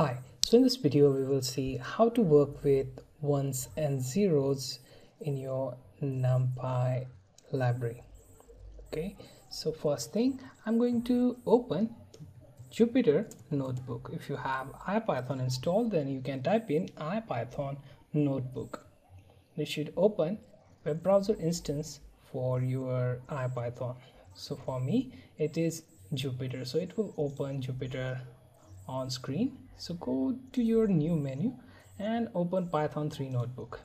Hi, so in this video we will see how to work with ones and zeros in your NumPy library. Okay, so first thing I'm going to open Jupyter Notebook. If you have IPython installed then you can type in IPython Notebook. You should open web browser instance for your IPython. So for me it is Jupyter so it will open Jupyter on screen so go to your new menu and open python 3 notebook.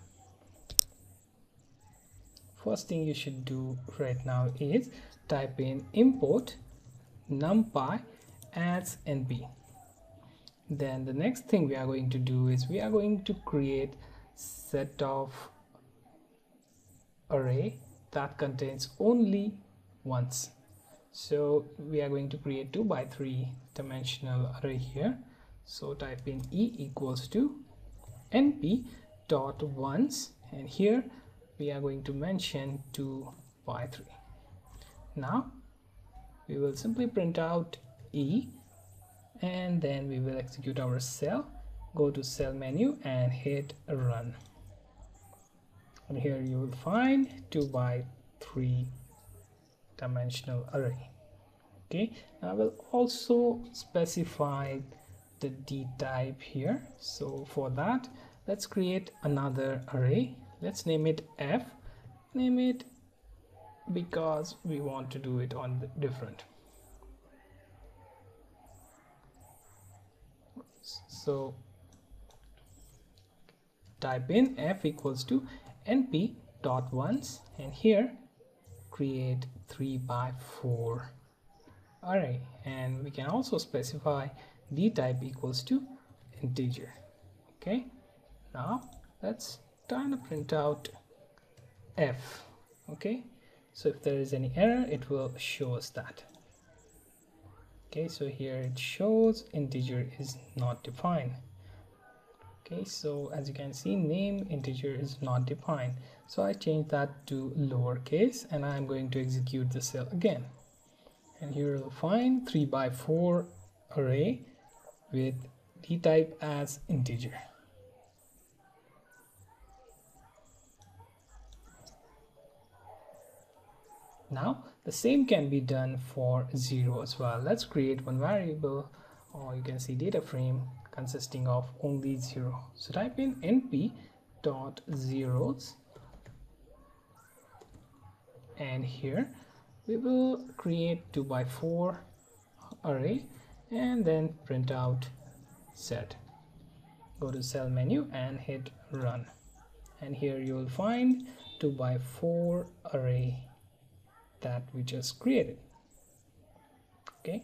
First thing you should do right now is type in import numpy as np. Then the next thing we are going to do is we are going to create set of array that contains only ones so we are going to create 2 by 3 dimensional array here so type in e equals to np dot ones and here we are going to mention 2 by 3 now we will simply print out e and then we will execute our cell. Go to cell menu and hit run. And here you will find 2 by 3 dimensional array. Okay i will also specify the d type here. So for that let's create another array. Let's name it f. Name it because we want to do it on the different. So type in f equals to np dot ones and here create 3 by 4 array. And we can also specify d type equals to integer. Okay. Now let's try to print out f. Okay. So if there is any error it will show us that. Okay. So here it shows integer is not defined. Okay. So as you can see name integer is not defined. So I change that to lowercase and I'm going to execute the cell again. And here you'll find 3 by 4 array with d type as integer. Now the same can be done for 0 as well. Let's create one variable or you can see data frame consisting of only 0 so type in np dot zeros. And here we will create 2 by 4 array and then print out set. Go to cell menu and hit run. And here you will find 2 by 4 array that we just created. Okay